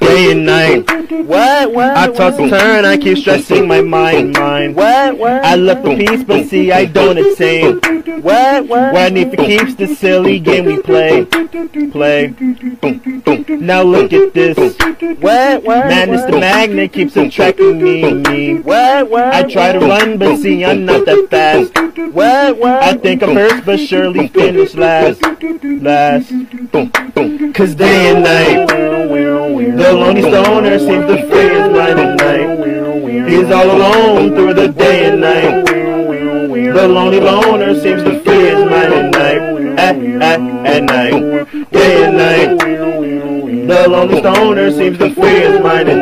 Day and night, What? What? I toss and turn, I keep stressing my mind, mind. What? What? I look for peace, but see, I don't attain. What? What? What I need for keeps the silly game we play, play. Now look at this, What? What? man, it's the magnet keeps attracting me, me. What? What? I try to run, but see, I'm not that fast. What? What? I think I'm first, but surely finish last, last. Cause day and night, the lonely stoner seems to free his mind at night. He's all alone through the day and night. The lonely loner seems to free his mind at night, at, at, at night, day and night. The lonely stoner seems to free his mind at